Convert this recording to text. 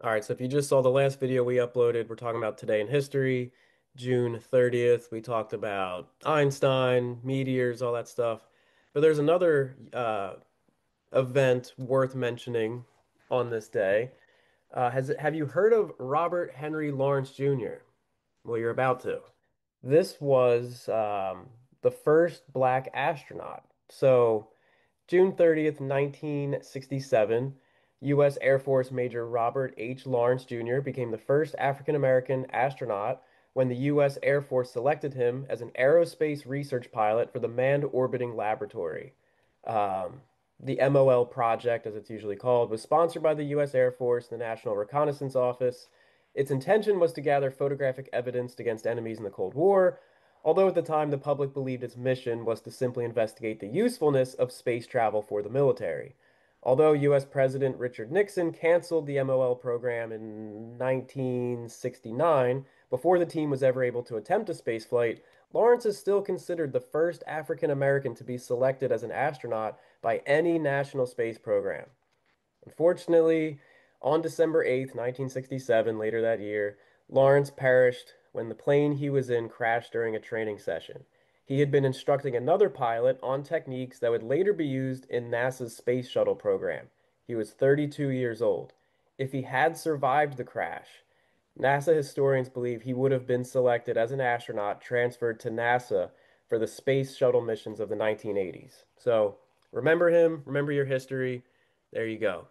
All right, so if you just saw the last video we uploaded, we're talking about today in history, June 30th. We talked about Einstein, meteors, all that stuff. But there's another uh, event worth mentioning on this day. Uh, has have you heard of Robert Henry Lawrence Jr.? Well, you're about to. This was um, the first black astronaut. So June 30th, 1967, U.S. Air Force Major Robert H. Lawrence Jr. became the first African American astronaut when the U.S. Air Force selected him as an aerospace research pilot for the Manned Orbiting Laboratory. Um, the MOL project, as it's usually called, was sponsored by the U.S. Air Force and the National Reconnaissance Office. Its intention was to gather photographic evidence against enemies in the Cold War, although at the time the public believed its mission was to simply investigate the usefulness of space travel for the military. Although U.S. President Richard Nixon canceled the MOL program in 1969 before the team was ever able to attempt a spaceflight, Lawrence is still considered the first African American to be selected as an astronaut by any national space program. Unfortunately, on December 8th, 1967, later that year, Lawrence perished when the plane he was in crashed during a training session. He had been instructing another pilot on techniques that would later be used in NASA's Space Shuttle program. He was 32 years old. If he had survived the crash, NASA historians believe he would have been selected as an astronaut transferred to NASA for the Space Shuttle missions of the 1980s. So remember him, remember your history. There you go.